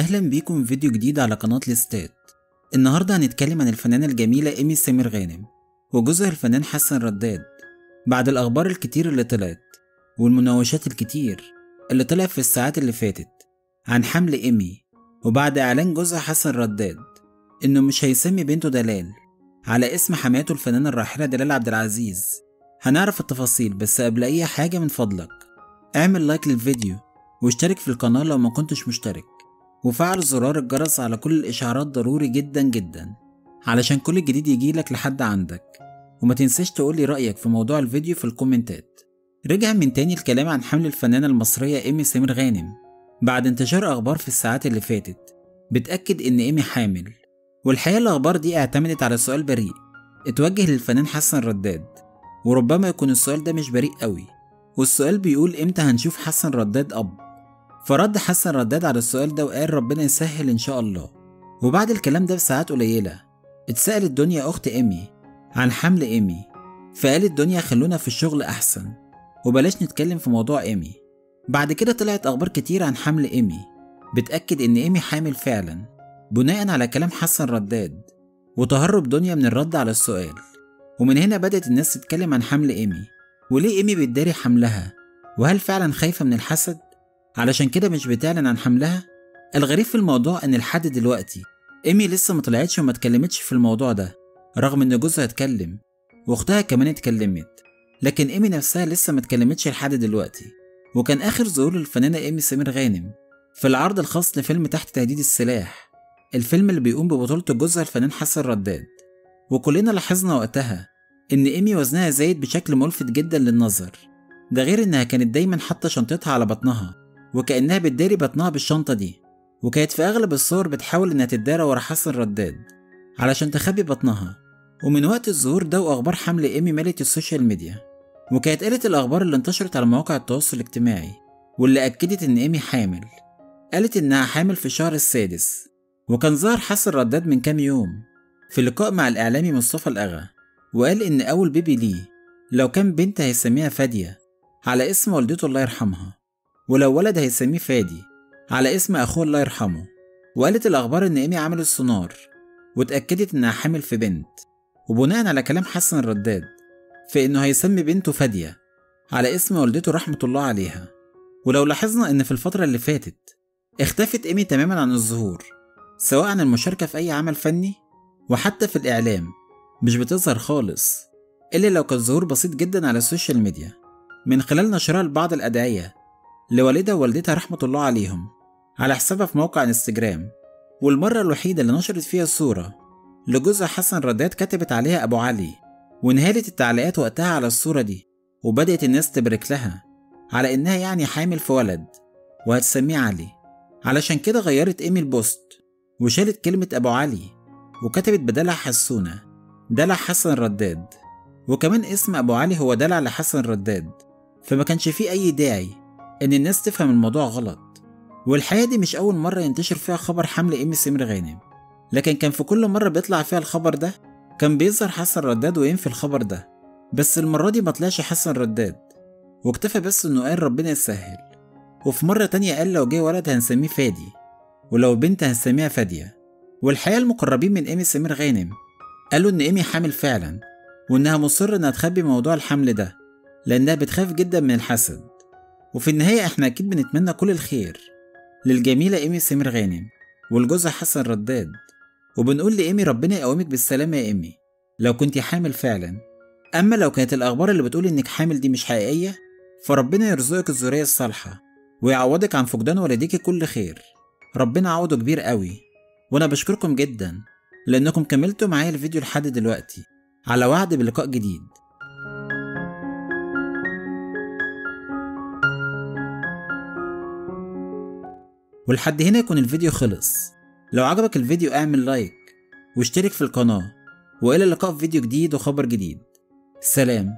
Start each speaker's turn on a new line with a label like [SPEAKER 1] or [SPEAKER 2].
[SPEAKER 1] أهلا بيكم في فيديو جديد على قناة الإستاد. النهاردة هنتكلم عن الفنانة الجميلة إيمي سمير غانم وجوزها الفنان حسن رداد بعد الأخبار الكتير اللي طلعت والمناوشات الكتير اللي طلعت في الساعات اللي فاتت عن حمل إيمي وبعد إعلان جوزها حسن رداد إنه مش هيسمي بنته دلال على اسم حماته الفنانة الراحلة دلال عبد العزيز. هنعرف التفاصيل بس قبل أي حاجة من فضلك اعمل like للفيديو واشترك في القناة لو ما كنتش مشترك. وفعل زرار الجرس على كل الإشعارات ضروري جدا جدا. علشان كل جديد يجيلك لحد عندك. وما تنساش تقولي رأيك في موضوع الفيديو في الكومنتات. رجع من تاني الكلام عن حمل الفنانة المصرية إيمي سمير غانم. بعد انتشار أخبار في الساعات اللي فاتت بتأكد إن إيمي حامل. والحقيقة الأخبار دي اعتمدت على سؤال بريء. اتوجه للفنان حسن رداد. وربما يكون السؤال ده مش بريء قوي. والسؤال بيقول إمتى هنشوف حسن رداد أب؟ فرد حسن رداد على السؤال ده وقال ربنا يسهل إن شاء الله. وبعد الكلام ده بساعات قليلة اتسألت دنيا أخت إيمي عن حمل إيمي فقالت دنيا خلونا في الشغل أحسن. وبلاش نتكلم في موضوع إيمي. بعد كده طلعت أخبار كتير عن حمل إيمي بتأكد إن إيمي حامل فعلا. بناء على كلام حسن رداد وتهرب دنيا من الرد على السؤال. ومن هنا بدأت الناس تتكلم عن حمل إيمي وليه إيمي بتداري حملها؟ وهل فعلا خايفة من الحسد؟ علشان كده مش بتعلن عن حملها؟ الغريب في الموضوع إن لحد دلوقتي إيمي لسه ما طلعتش وما اتكلمتش في الموضوع ده رغم إن جوزها اتكلم وأختها كمان اتكلمت لكن إيمي نفسها لسه ما اتكلمتش لحد دلوقتي. وكان آخر ظهور للفنانة إيمي سمير غانم في العرض الخاص لفيلم تحت تهديد السلاح الفيلم اللي بيقوم ببطولة جوزها الفنان حسن رداد. وكلنا لاحظنا وقتها إن إيمي وزنها زايد بشكل ملفت جدا للنظر. ده غير إنها كانت دايما حاطة شنطتها على بطنها وكأنها بتداري بطنها بالشنطة دي. وكانت في أغلب الصور بتحاول إنها تتدارى ورا حسن رداد علشان تخبي بطنها. ومن وقت الظهور ده وأخبار حمل إيمي ملت ال social media. وكانت قالت الأخبار اللي انتشرت على مواقع التواصل الاجتماعي واللي أكدت إن إيمي حامل. قالت إنها حامل في الشهر السادس. وكان ظهر حسن رداد من كام يوم في لقاء مع الإعلامي مصطفى الأغا. وقال إن أول بيبي ليه لو كان بنت هيسميها فادية على اسم والدته الله يرحمها. ولو ولد هيسميه فادي على اسم أخوه الله يرحمه وقالت الأخبار إن إيمي عملت سونار واتأكدت إنها حامل في بنت. وبناء على كلام حسن الرداد في إنه هيسمي بنته فادية على اسم والدته رحمة الله عليها. ولو لاحظنا إن في الفترة اللي فاتت اختفت إيمي تماما عن الظهور سواء عن المشاركة في أي عمل فني وحتى في الإعلام مش بتظهر خالص إلا لو كان ظهور بسيط جدا على ال social media. من خلال نشرها لبعض الأدعية لوالدها ووالدتها رحمة الله عليهم على حسابها في موقع انستجرام والمرة الوحيدة اللي نشرت فيها الصورة لجوزها حسن رداد كتبت عليها أبو علي وانهالت التعليقات وقتها على الصورة دي وبدأت الناس تبارك لها على إنها يعني حامل في ولد وهتسميه علي. علشان كده غيرت إيمي البوست وشالت كلمة أبو علي وكتبت بدلع حسونة دلع حسن رداد وكمان اسم أبو علي هو دلع لحسن رداد فما كانش فيه أي داعي إن الناس تفهم الموضوع غلط. والحقيقة دي مش أول مرة ينتشر فيها خبر حمل إيمي سمير غانم. لكن كان في كل مرة بيطلع فيها الخبر ده كان بيظهر حسن رداد وينفي الخبر ده. بس المرة دي مطلعش حسن رداد. واكتفى بس إنه قال ربنا يسهل. وفي مرة تانية قال لو جه ولد هنسميه فادي. ولو بنت هنسميها فادية. والحقيقة المقربين من إيمي سمير غانم قالوا إن إيمي حامل فعلا وإنها مصرة إنها تخبي موضوع الحمل ده لأنها بتخاف جدا من الحسد. وفي النهاية إحنا أكيد بنتمنى كل الخير للجميلة إيمي سمير غانم والجوزة حسن رداد. وبنقول لإيمي ربنا يقومك بالسلامة يا إيمي. لو كنت حامل فعلا. أما لو كانت الأخبار اللي بتقول إنك حامل دي مش حقيقية فربنا يرزقك الذرية الصالحة ويعوضك عن فقدان والديك كل خير. ربنا عوضه كبير قوي. وأنا بشكركم جدا لأنكم كملتوا معايا الفيديو لحد دلوقتي. على وعد بلقاء جديد. ولحد هنا يكون الفيديو خلص. لو عجبك الفيديو اعمل لايك واشترك في القناة وإلى اللقاء في فيديو جديد وخبر جديد. سلام.